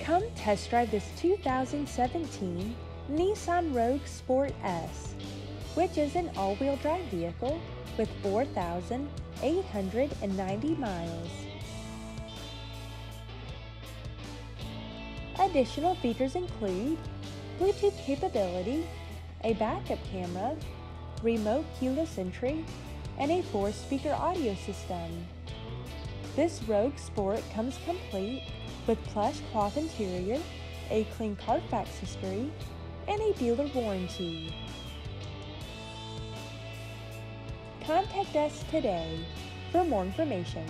Come test drive this 2017 Nissan Rogue Sport S, which is an all-wheel drive vehicle with 4,890 miles. Additional features include Bluetooth capability, a backup camera, remote keyless entry, and a four-speaker audio system. This Rogue Sport comes complete with plush cloth interior, a clean Carfax history, and a dealer warranty. Contact us today for more information.